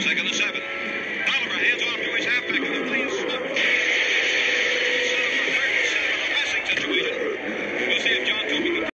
Second and seven.